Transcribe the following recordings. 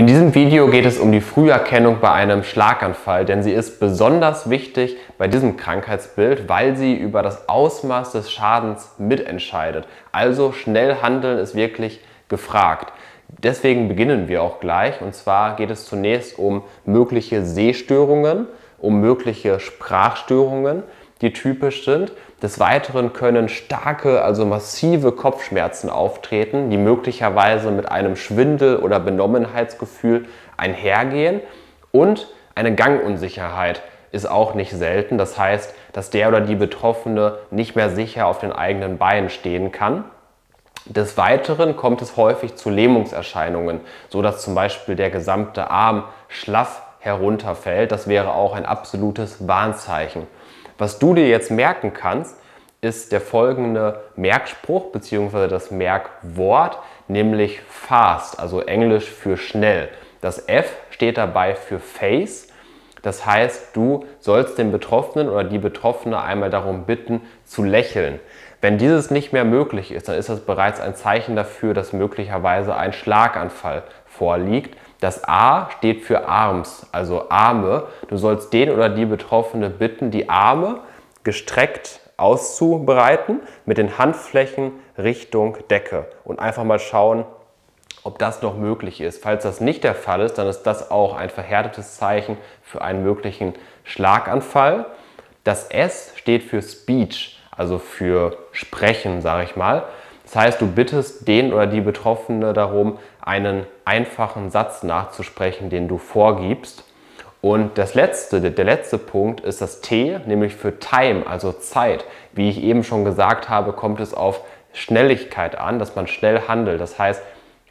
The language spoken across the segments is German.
In diesem Video geht es um die Früherkennung bei einem Schlaganfall, denn sie ist besonders wichtig bei diesem Krankheitsbild, weil sie über das Ausmaß des Schadens mitentscheidet. Also schnell handeln ist wirklich gefragt. Deswegen beginnen wir auch gleich und zwar geht es zunächst um mögliche Sehstörungen, um mögliche Sprachstörungen, die typisch sind. Des Weiteren können starke, also massive Kopfschmerzen auftreten, die möglicherweise mit einem Schwindel oder Benommenheitsgefühl einhergehen. Und eine Gangunsicherheit ist auch nicht selten. Das heißt, dass der oder die Betroffene nicht mehr sicher auf den eigenen Beinen stehen kann. Des Weiteren kommt es häufig zu Lähmungserscheinungen, so dass zum Beispiel der gesamte Arm schlaff herunterfällt. Das wäre auch ein absolutes Warnzeichen. Was du dir jetzt merken kannst, ist der folgende Merkspruch bzw. das Merkwort, nämlich fast, also Englisch für schnell. Das F steht dabei für face. Das heißt, du sollst den Betroffenen oder die Betroffene einmal darum bitten, zu lächeln. Wenn dieses nicht mehr möglich ist, dann ist das bereits ein Zeichen dafür, dass möglicherweise ein Schlaganfall vorliegt. Das A steht für Arms, also Arme. Du sollst den oder die Betroffene bitten, die Arme gestreckt auszubereiten mit den Handflächen Richtung Decke und einfach mal schauen, ob das noch möglich ist. Falls das nicht der Fall ist, dann ist das auch ein verhärtetes Zeichen für einen möglichen Schlaganfall. Das S steht für Speech, also für Sprechen, sage ich mal. Das heißt, du bittest den oder die Betroffene darum, einen einfachen Satz nachzusprechen, den du vorgibst. Und das letzte, der letzte Punkt ist das T, nämlich für Time, also Zeit. Wie ich eben schon gesagt habe, kommt es auf Schnelligkeit an, dass man schnell handelt. Das heißt,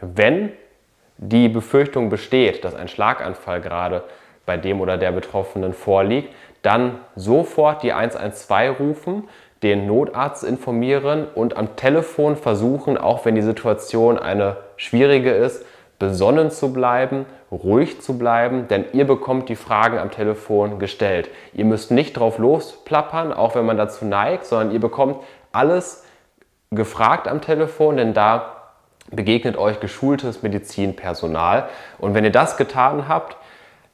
wenn die Befürchtung besteht, dass ein Schlaganfall gerade bei dem oder der Betroffenen vorliegt, dann sofort die 112 rufen, den Notarzt informieren und am Telefon versuchen, auch wenn die Situation eine schwierige ist, besonnen zu bleiben, ruhig zu bleiben, denn ihr bekommt die Fragen am Telefon gestellt. Ihr müsst nicht drauf losplappern, auch wenn man dazu neigt, sondern ihr bekommt alles gefragt am Telefon, denn da begegnet euch geschultes Medizinpersonal. Und wenn ihr das getan habt,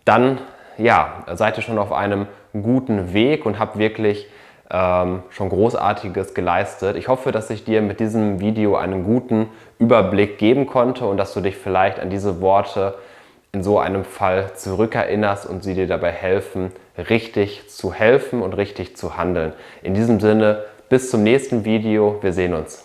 dann ja, seid ihr schon auf einem guten Weg und habt wirklich ähm, schon Großartiges geleistet. Ich hoffe, dass ich dir mit diesem Video einen guten Überblick geben konnte und dass du dich vielleicht an diese Worte in so einem Fall zurückerinnerst und sie dir dabei helfen, richtig zu helfen und richtig zu handeln. In diesem Sinne, bis zum nächsten Video. Wir sehen uns.